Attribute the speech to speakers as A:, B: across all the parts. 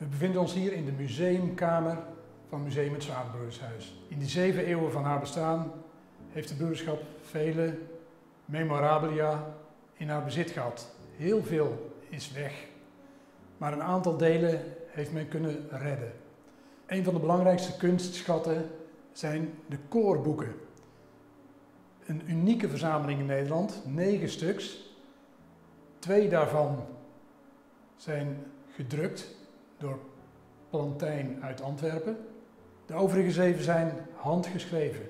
A: We bevinden ons hier in de museumkamer van Museum het Zwaardbroedershuis. In die zeven eeuwen van haar bestaan heeft de broederschap vele memorabilia in haar bezit gehad. Heel veel is weg, maar een aantal delen heeft men kunnen redden. Een van de belangrijkste kunstschatten zijn de koorboeken. Een unieke verzameling in Nederland, negen stuks. Twee daarvan zijn gedrukt door Plantijn uit Antwerpen. De overige zeven zijn handgeschreven.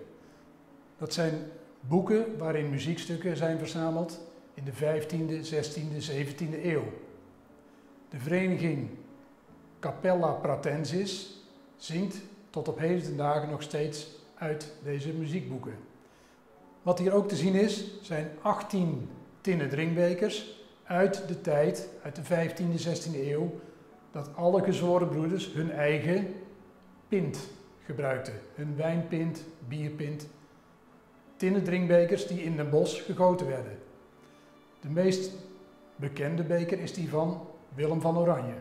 A: Dat zijn boeken waarin muziekstukken zijn verzameld in de 15e, 16e, 17e eeuw. De vereniging Capella Pratensis zingt tot op heden dagen nog steeds uit deze muziekboeken. Wat hier ook te zien is, zijn 18 tinnen drinkbekers uit de tijd, uit de 15e, 16e eeuw, dat alle gezworen broeders hun eigen pint gebruikten. Hun wijnpint, bierpint. Tinnen drinkbekers die in Den bos gegoten werden. De meest bekende beker is die van Willem van Oranje.